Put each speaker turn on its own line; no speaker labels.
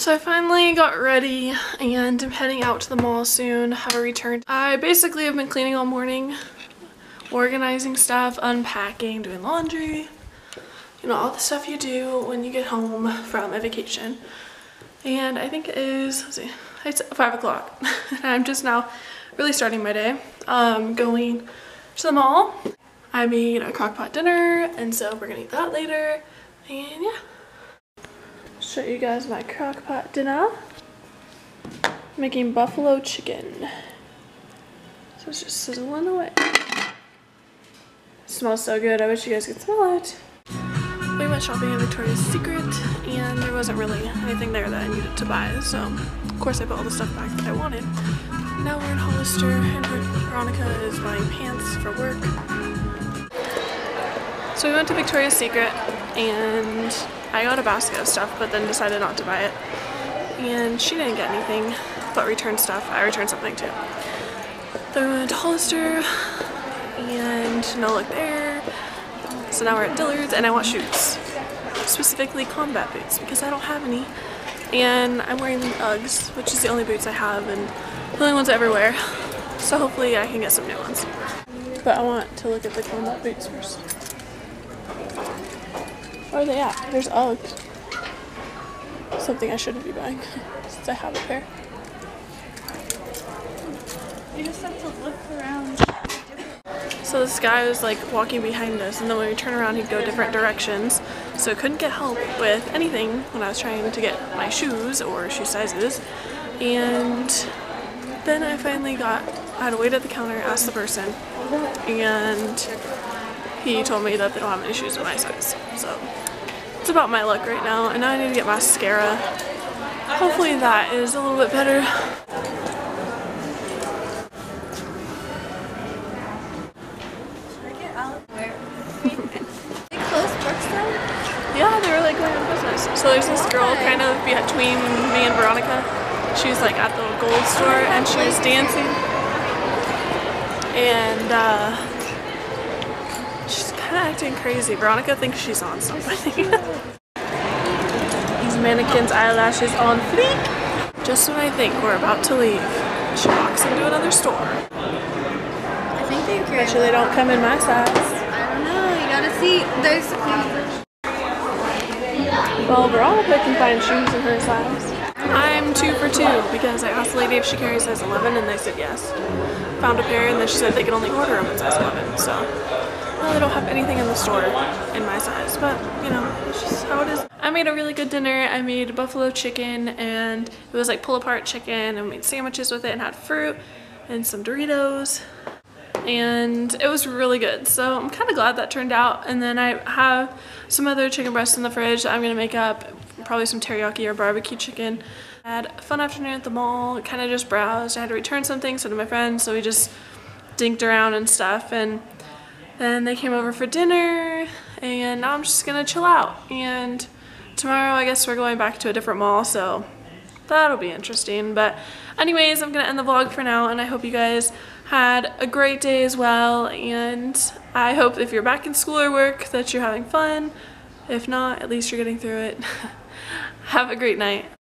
So I finally got ready and I'm heading out to the mall soon, have a return. I basically have been cleaning all morning, organizing stuff, unpacking, doing laundry, you know, all the stuff you do when you get home from a vacation. And I think it is, see, it's five o'clock. I'm just now really starting my day. Um, going to the mall. I made a crock pot dinner and so we're gonna eat that later. And yeah show you guys my crock pot dinner. Making buffalo chicken. So it's just sizzling away. It smells so good, I wish you guys could smell it. We went shopping at Victoria's Secret and there wasn't really anything there that I needed to buy, so of course I put all the stuff back that I wanted. Now we're in Hollister and Veronica is buying pants for work. So we went to Victoria's Secret and I got a basket of stuff but then decided not to buy it. And she didn't get anything but returned stuff. I returned something too. Then we went to Hollister and no luck there. So now we're at Dillard's and I want shoes. Specifically combat boots because I don't have any. And I'm wearing Uggs, which is the only boots I have and the only ones I ever wear. So hopefully I can get some new ones. But I want to look at the combat boots first. Where are they at? There's Uggs. Something I shouldn't be buying since I have a pair.
You just have to look around.
So this guy was like walking behind us and then when we turn around he'd go different directions. So I couldn't get help with anything when I was trying to get my shoes or shoe sizes. And then I finally got, I had to wait at the counter, ask the person, and he told me that they don't have any shoes in my size. So it's about my luck right now. And now I need to get mascara. Hopefully that is a little bit better. Yeah, they were like going on business. So there's this girl kind of between me and Veronica. She was like at the gold store and she was dancing. And uh, kind of acting crazy. Veronica thinks she's on something. These mannequins' eyelashes on fleek. Just when I think we're about to leave, she walks into another store.
I think they carry.
Actually, they don't come in my size.
I don't know. You gotta see. There's.
Well, Veronica can find shoes in her size. I'm two for two because I asked the lady if she carries size 11 and they said yes. Found a pair and then she said they can only order them in size 11. So, well, they don't have anything in the store in my size, but you know, it's just how it is. I made a really good dinner. I made buffalo chicken and it was like pull apart chicken and made sandwiches with it and had fruit and some Doritos. And it was really good. So I'm kind of glad that turned out. And then I have some other chicken breasts in the fridge I'm gonna make up probably some teriyaki or barbecue chicken. I had a fun afternoon at the mall kind of just browsed. I had to return something so to my friends so we just dinked around and stuff. And then they came over for dinner and now I'm just gonna chill out. And tomorrow I guess we're going back to a different mall so that'll be interesting. But anyways I'm gonna end the vlog for now and I hope you guys had a great day as well. And I hope if you're back in school or work that you're having fun. If not at least you're getting through it. Have a great night